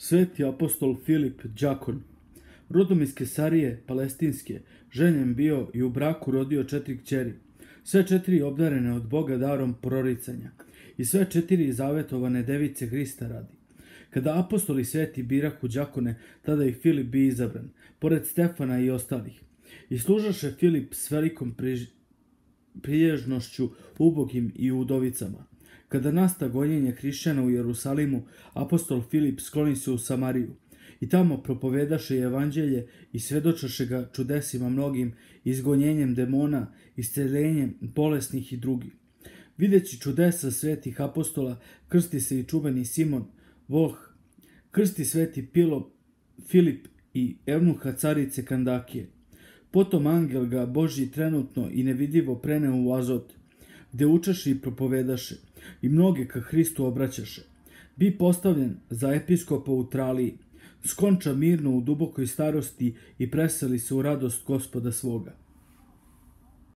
Sveti apostol Filip Đakon, rodom iz Kesarije, palestinske, ženjen bio i u braku rodio četiri kćeri, sve četiri obdarene od Boga darom proricanja i sve četiri zavetovane device Hrista radi. Kada apostoli sveti birahu đakone, tada i Filip bi izabran, pored Stefana i ostalih. I služaše Filip s velikom priž... prilježnošću ubogim i udovicama. Kada nasta gonjenje hrišćana u Jerusalimu, apostol Filip skloni se u Samariju i tamo propovedaše evanđelje i svedočaše ga čudesima mnogim, izgonjenjem demona, isceljenjem bolesnih i drugih. Videći čudesa svetih apostola, krsti se i čuveni Simon, Voh, krsti sveti Pilo, Filip i Evnuha carice Kandakije. Potom angel ga Boži trenutno i nevidivo preneo u Azot, gde učaše i propovedaše, i mnoge ka Hristu obraćaše. Bi postavljen za episkopa u Traliji, skonča mirno u dubokoj starosti i preseli se u radost gospoda svoga.